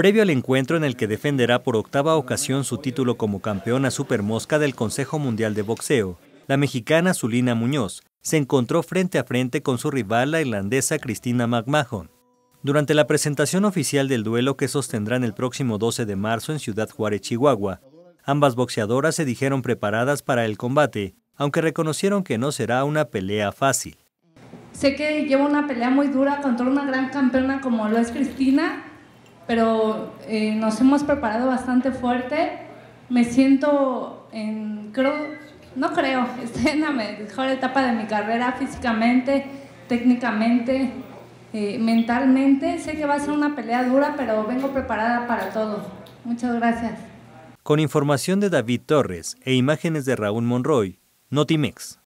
previo al encuentro en el que defenderá por octava ocasión su título como campeona supermosca del Consejo Mundial de Boxeo. La mexicana Zulina Muñoz se encontró frente a frente con su rival, la irlandesa Christina McMahon. Durante la presentación oficial del duelo que sostendrán el próximo 12 de marzo en Ciudad Juárez, Chihuahua, ambas boxeadoras se dijeron preparadas para el combate, aunque reconocieron que no será una pelea fácil. Sé que lleva una pelea muy dura contra una gran campeona como lo es Cristina, pero eh, nos hemos preparado bastante fuerte. Me siento en, creo, no creo, estoy en la mejor etapa de mi carrera físicamente, técnicamente, eh, mentalmente. Sé que va a ser una pelea dura, pero vengo preparada para todo. Muchas gracias. Con información de David Torres e imágenes de Raúl Monroy, Notimex.